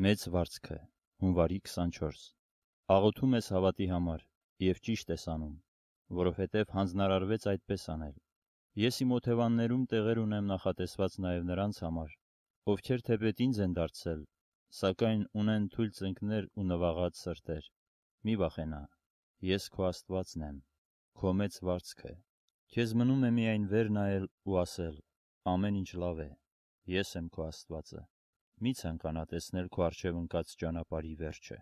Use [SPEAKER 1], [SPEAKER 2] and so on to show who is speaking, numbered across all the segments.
[SPEAKER 1] Մեծ վարձքը հունվարի 24 Աղոթում ես հավատի համար եւ ճիշտ ես անում, որովհետեւ հանձնարարվեց այդպես անել։ Ես իմ օթևաններում տեղեր ունեմ նախատեսված նաեւ նրանց համար, ովքեր թեպետ ինձ են դարձել, սակայն ունեն թույլ ծնկներ ու նվաղած սրտեր։ Մի վախենա, ես քո Աստվածն եմ, քո մեծ վարձքը։ Քեզ մնում է միայն վեր նայել ու ասել. ամեն ինչ լավ է։ Ես եմ քո Աստվածը։ Մի ցանկանա տեսնել քո առջև ընկած ճանապարհի վերջը։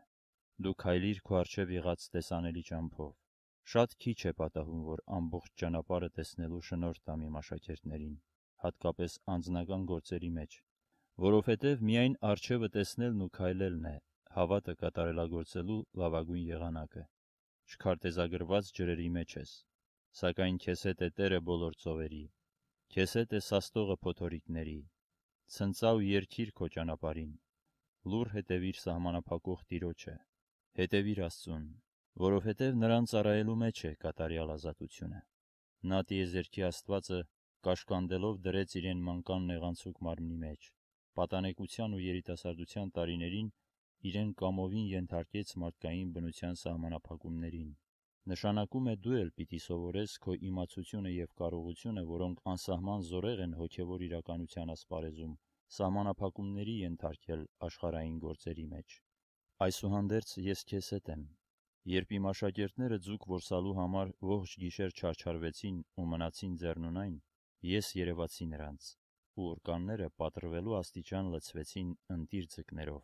[SPEAKER 1] Դու քայլիր քո առջև եղած տեսանելի ճամփով։ Շատ քիչ է պատահում, որ ամբողջ ճանապարհը տեսնելու շնորհ տամ իմ աշակերտներին, հատկապես անձնական գործերի մեջ, որովհետև միայն առջևը տեսնելն ու քայլելն է հավատը կատարելագործելու լավագույն եղանակը։ Չքարտեզագրված ջրերի մեջ ես, սակայն քեզ հետ է Տերը բոլոր ծովերի։ Քեզ հետ է սաստողը փոթորիկների, ցնծա ու երկիր քո ճանապարհին։ Լուր հետևիր սահմանափակող Տիրոջը։ Հետևիր Աստծուն, որովհետև նրան ծառայելու մեջ է կատարյալ ազատությունը։ Նա տիեզերքի Աստվածը կաշկանդելով դրեց իրեն մանկան նեղանցուկ մարմնի մեջ։ Պատանեկության ու երիտասարդության տարիներին իրեն կամովին ենթարկեց մարդկային բնության սահմանափակումներին։ Նշանակում է դու էլ պիտի սովորես քո իմացությունը եւ կարողությունը, որոնք անսահման զորեղ են հոգեվոր իրականության ասպարեզում, սահմանափակումների ենթարկել աշխարհային գործերի մեջ։ Այսուհանդերձ ես քեզ հետ եմ։ Երբ իմ աշակերտները ձուկ որսալու համար ողջ գիշեր չարչարվեցին ու մնացին ձեռնունայն, ես երևացի նրանց, ու օրկանները պատրվելու աստիճան լցվեցին ընտիր ձկներով։